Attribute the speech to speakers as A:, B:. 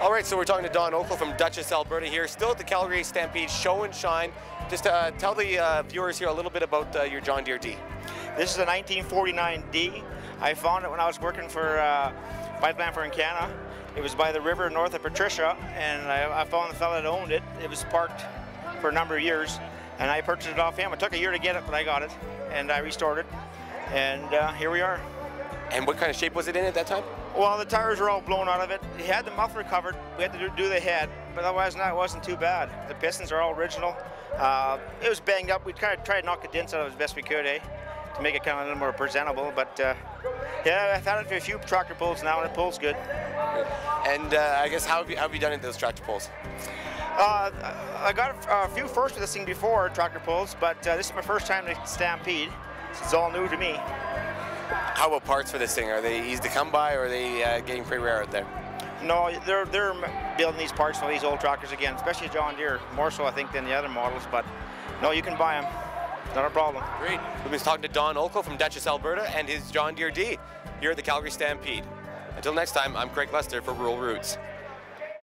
A: All right, so we're talking to Don Oakle from Duchess, Alberta here, still at the Calgary Stampede Show and Shine. Just uh, tell the uh, viewers here a little bit about uh, your John Deere D.
B: This is a 1949 D. I found it when I was working for uh, Blandford in Canada. It was by the river north of Patricia, and I, I found the fellow that owned it. It was parked for a number of years, and I purchased it off him. It took a year to get it, but I got it, and I restored it, and uh, here we are.
A: And what kind of shape was it in at that time?
B: Well, the tires were all blown out of it. He had the muffler covered. We had to do, the head, but otherwise, no, it wasn't too bad. The pistons are all original. Uh, it was banged up. We kind of tried to knock the dents out of it as best we could, eh, to make it kind of a little more presentable. But uh, yeah, I've had it for a few tractor pulls now, and it pulls good.
A: And uh, I guess how have, you, how have you done in those tractor pulls?
B: Uh, I got a, a few firsts with this thing before, tractor pulls, but uh, this is my first time to Stampede. It's all new to me.
A: How about parts for this thing? Are they easy to come by or are they uh, getting pretty rare out there?
B: No, they're they're building these parts for these old tractors again, especially John Deere, more so I think than the other models. But no, you can buy them, not a problem.
A: Great. We've been talking to Don Olko from Duchess, Alberta, and his John Deere D here at the Calgary Stampede. Until next time, I'm Craig Lester for Rural Roots.